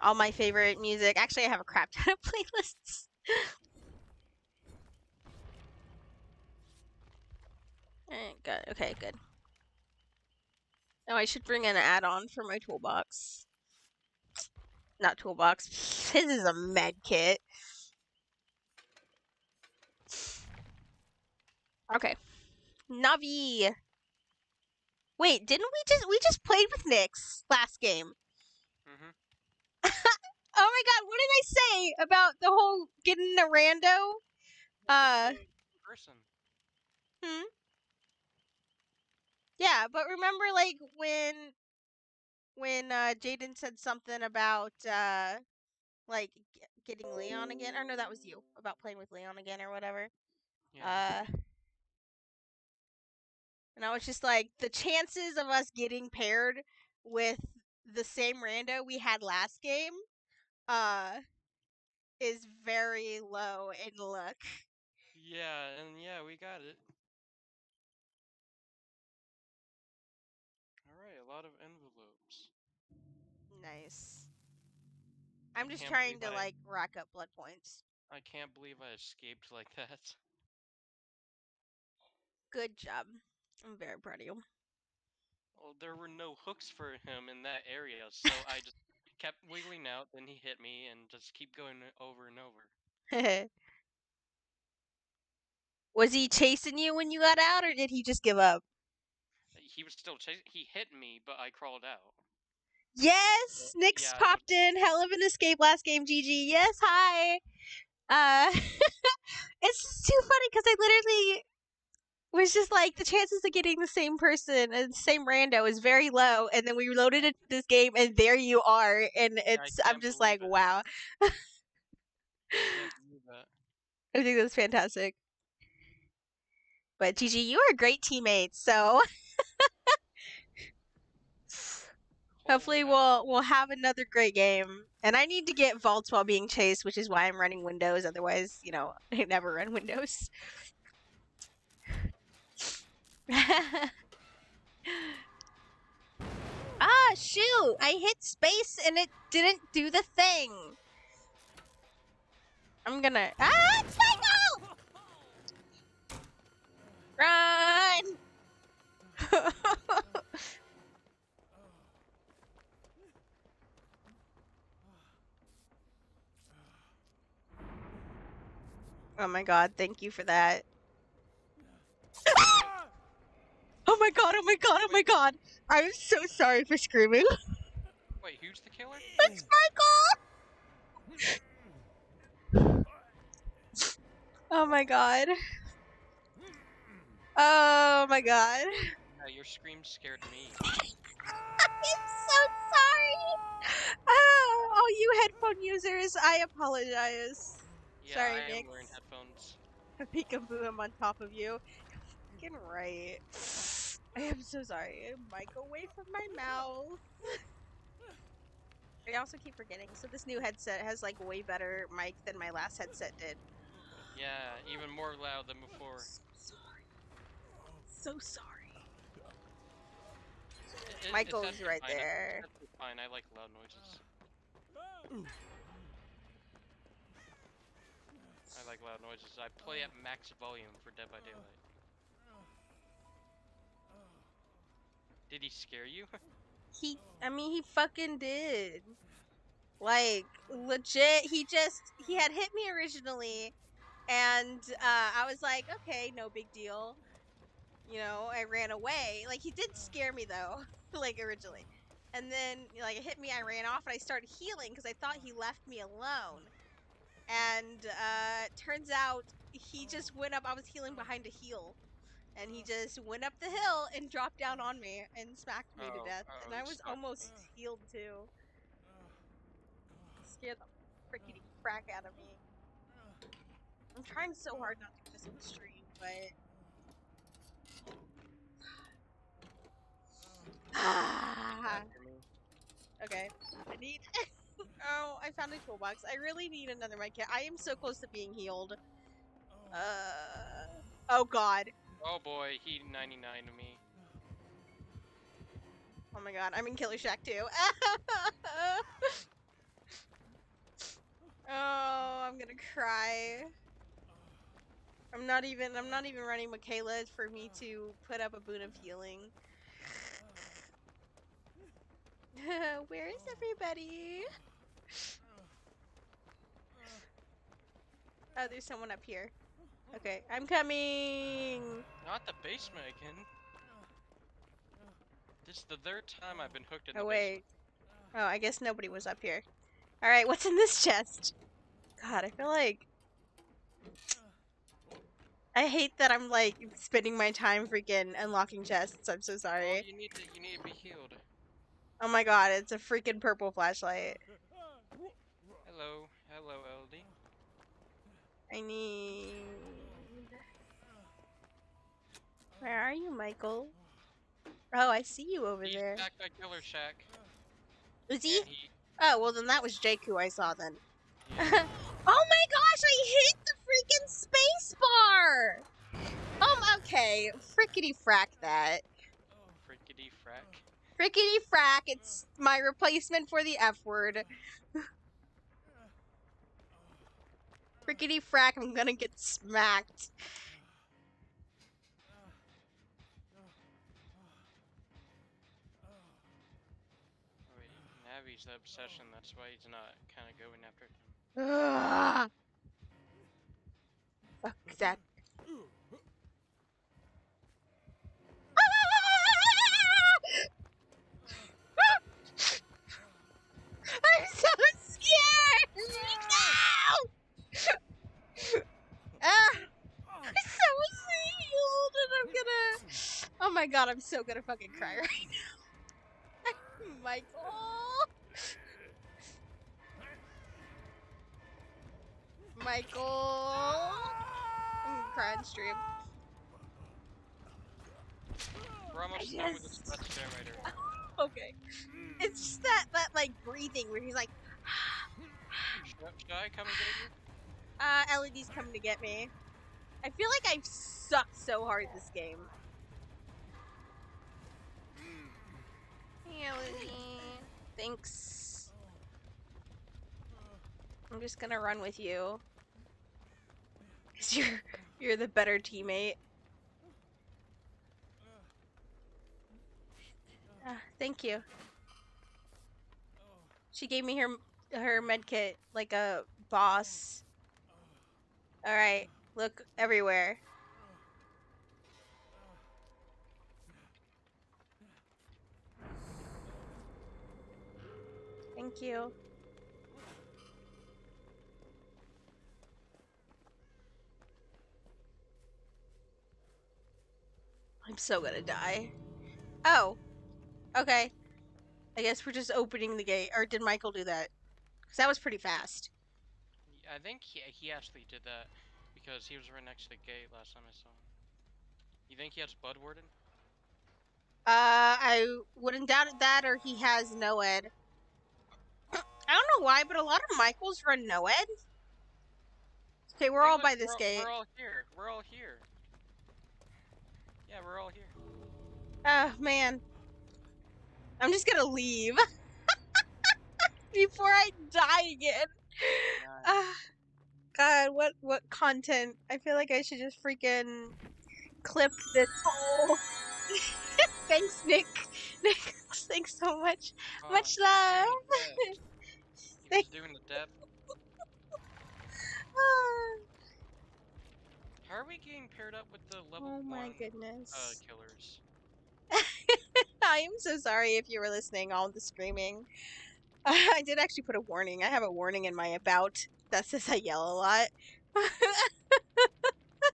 All my favorite music. Actually, I have a crap ton of playlists. Eh, good. Okay, good. Oh, I should bring an add-on for my toolbox. Not toolbox. His is a med kit. Okay. Navi. Wait, didn't we just we just played with Nyx last game? Oh my god, what did I say about the whole getting a rando? Uh, person. hmm? Yeah, but remember like when when uh Jaden said something about uh like g- getting Leon again? Or no, that was you about playing with Leon again or whatever. Yeah. Uh and I was just like the chances of us getting paired with the same rando we had last game uh is very low in luck. yeah, and yeah, we got it. All right, a lot of envelopes. Nice. I'm just trying to I- like rack up blood points. I can't believe I escaped like that. Good job. I'm very proud of you. Well, there were no hooks for him in that area, so I just kept wiggling out. Then he hit me, and just keep going over and over. was he chasing you when you got out, or did he just give up? He was still chasing. He hit me, but I crawled out. Yes, Nyx yeah, popped in. Hell of an escape last game, GG. Yes, hi. Uh, it's just too funny because I literally was just like the chances of getting the same person and same rando is very low, and then we loaded into this game, and there you are, and it's I'm just like, wow. That. I think that's fantastic. But GG, you are a great teammates, so hopefully we'll we'll have another great game. And I need to get vaults while being chased, which is why I'm running Windows. Otherwise, you know, I never run Windows. ah, shoot! I hit space and it didn't do the thing. I'm gonna ah, Spyco! Run! oh my god, thank you for that. oh my god, oh my god, oh my god. I'm so sorry for screaming. Wait, who's the killer? It's Michael! Oh my god. Oh my god. Yeah, your scream scared me. I'm so sorry. Oh, all you headphone users, I apologize. Yeah, Sorry, I am Nyx. wearing headphones. A Peekaboo, I'm on top of you. Fucking right. I am so sorry. Mic away from my mouth. I also keep forgetting. So this new headset has like way better mic than my last headset did. Yeah, even more loud than before. So sorry. So sorry. It- it- Michael's it's right fine, there. it's actually fine. I like loud noises. I like loud noises. I play at max volume for Dead by Daylight. Did he scare you? He, I mean, he fucking did. Like, legit, he just, he had hit me originally, and uh, I was like, okay, no big deal. You know, I ran away. Like, he did scare me though, like, originally. And then, like, it hit me, I ran off, and I started healing because I thought he left me alone. And, uh, turns out he just went up, I was healing behind a hill. And he just went up the hill and dropped down on me and smacked me Oh, to death. oh, and I was almost healed too. Scared the frickety crack out of me. I'm trying so hard not to do this on the stream, but. Ah, okay. I need. oh, I found a toolbox. I really need another mic kit. I am so close to being healed. Uh. Oh god. Oh boy, he 99 to me. Oh my god, I'm in Killer Shack too. Oh, I'm gonna cry. I'm not even I'm not even running Mikaela for me to put up a boon of healing. Where is everybody? Oh, there's someone up here. Okay, I'm coming. Not the basement again. This is the third time I've been hooked in the Oh basement. wait. Oh, I guess nobody was up here. All right, what's in this chest? God, I feel like I hate that I'm like spending my time freaking unlocking chests. I'm so sorry. you need to you need to be healed. Oh my god, it's a freaking purple flashlight. Hello, hello, LD. I need. Where are you, Michael? Oh, I see you over He's there. back by Killer Shack. Is he? he Oh, well then that was Jake who I saw then. yeah. oh my gosh, I hit the freaking space bar! Um, okay, frickety frack that. Frickety frack. Frickety frack, it's my replacement for the F word. Frickety frack, I'm gonna get smacked. Navi's the obsession. That's why he's not kind of going after him. Fuck that. I'm so scared! No! Ah, I'm so healed and I'm gonna. Oh my god, I'm so gonna fucking cry right now. Michael! Michael! I'm gonna cry on stream. We're almost done with this red generator. Okay. It's just that, that like breathing where he's like, Should, should I come and get you? uh, LED's coming to get me. I feel like I've sucked so hard this game. Hey, LED. Thanks. I'm just gonna run with you. Cause you're you're the better teammate. Ah, thank you. She gave me her her med kit like a boss. All right, look everywhere. Thank you. So gonna die. Oh, okay. I guess we're just opening the gate. Or did Michael do that? Because that was pretty fast. I think he, he actually did that because he was right next to the gate last time I saw him. You think he has Blood Warden? Uh, I wouldn't doubt it that, or he has Noed. I don't know why, but a lot of Michaels run Noed. Okay, we're Hey, all look, by this we're gate. We're all here. We're all here. Yeah, we're all here. Oh man, I'm just gonna leave before I die again. Nice. Ah, God, what what content? I feel like I should just freaking clip this whole. Thanks, Nick. Nick, thanks so much. Oh, Much love. the depth. He was doing the depth. Ah. How are we getting paired up with the level Oh my one goodness. uh, killers? I am so sorry if you were listening all the screaming. I did actually put a warning. I have a warning in my about that says I yell a lot.